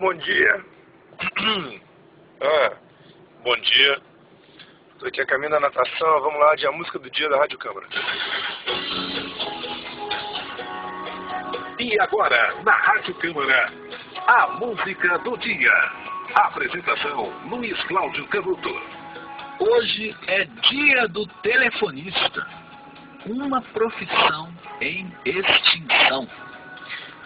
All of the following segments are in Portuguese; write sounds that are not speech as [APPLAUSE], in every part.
Bom dia. [CLEARS THROAT] Ah, bom dia. Estou aqui a caminho da natação. Vamos lá de a música do dia da Rádio Câmara. E agora, na Rádio Câmara, a música do dia. Apresentação, Luiz Cláudio Canuto. Hoje é dia do telefonista. Uma profissão em extinção.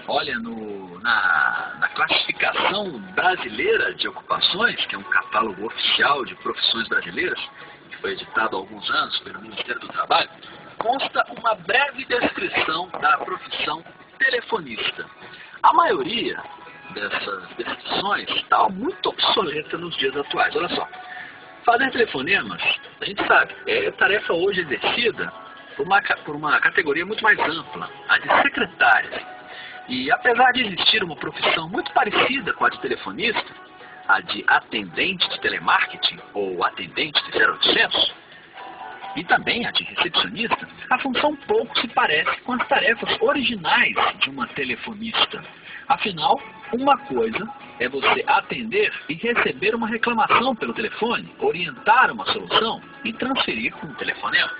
Olha, no, na, na, classificação brasileira de ocupações, que é um catálogo oficial de profissões brasileiras, que foi editado há alguns anos pelo Ministério do Trabalho, consta uma breve descrição da profissão telefonista. A maioria dessas descrições está muito obsoleta nos dias atuais. Olha só, fazer telefonemas, a gente sabe, é tarefa hoje exercida por uma, por uma categoria muito mais ampla, a de secretárias e apesar de existir uma profissão muito parecida com a de telefonista, a de atendente de telemarketing ou atendente de 0800, e também a de recepcionista, a função pouco se parece com as tarefas originais de uma telefonista. Afinal, uma coisa é você atender e receber uma reclamação pelo telefone, orientar uma solução e transferir um telefonema.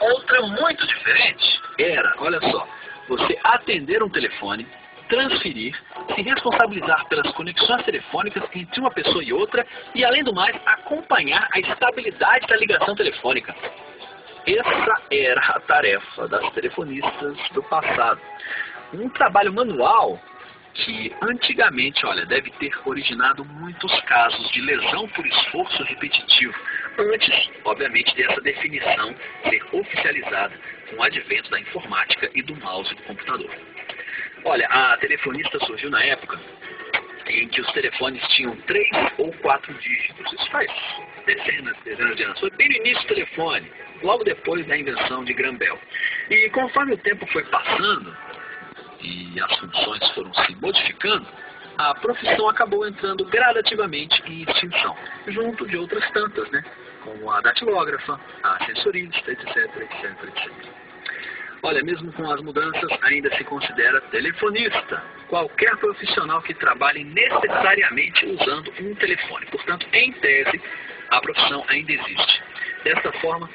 Outra muito diferente era, olha só, você atender um telefone, transferir, se responsabilizar pelas conexões telefônicas entre uma pessoa e outra e, além do mais, acompanhar a estabilidade da ligação telefônica. Essa era a tarefa das telefonistas do passado. Um trabalho manual que antigamente, olha, deve ter originado muitos casos de lesão por esforço repetitivo, antes, obviamente, dessa definição ser oficializada com o advento da informática e do mouse do computador. Olha, a telefonista surgiu na época em que os telefones tinham três ou quatro dígitos. Isso faz dezenas, dezenas de anos. Foi bem no início do telefone, logo depois da invenção de Graham Bell. E conforme o tempo foi passando e as funções foram se modificando, a profissão acabou entrando gradativamente em extinção, junto de outras tantas, né? Como a datilógrafa, a sensorista, etc, etc, etc. Olha, mesmo com as mudanças, ainda se considera telefonista qualquer profissional que trabalhe necessariamente usando um telefone. Portanto, em tese, a profissão ainda existe. Desta forma,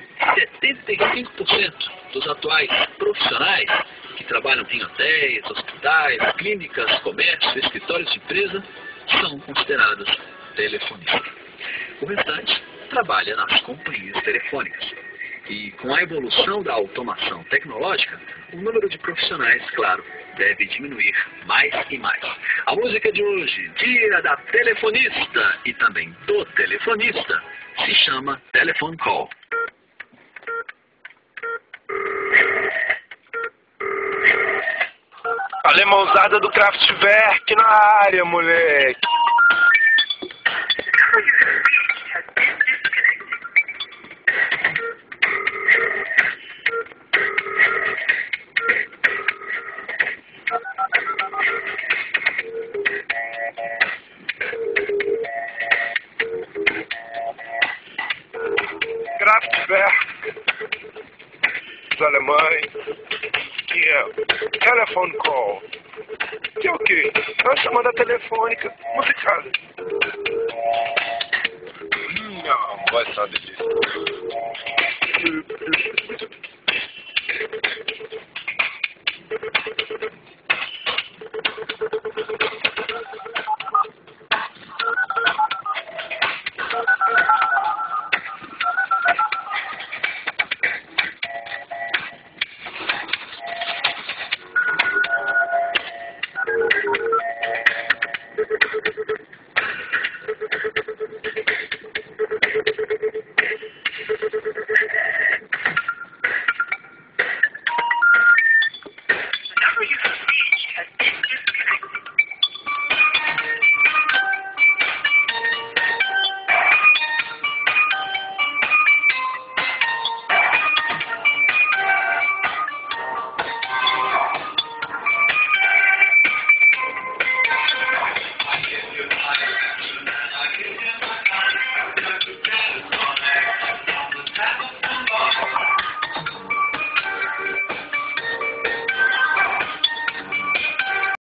75% dos atuais profissionais que trabalham em hotéis, hospitais, clínicas, comércio, escritórios de empresa são considerados telefonistas. O restante trabalha nas companhias telefônicas. E com a evolução da automação tecnológica, o número de profissionais, claro, deve diminuir mais e mais. A música de hoje, Dia da Telefonista e também do Telefonista, se chama Telephone Call. Alemãozada do Kraftwerk na área, moleque. Os alemães, que é telephone call, que é o quê? É uma chamada telefônica musicada. Hum, não, vai saber disso.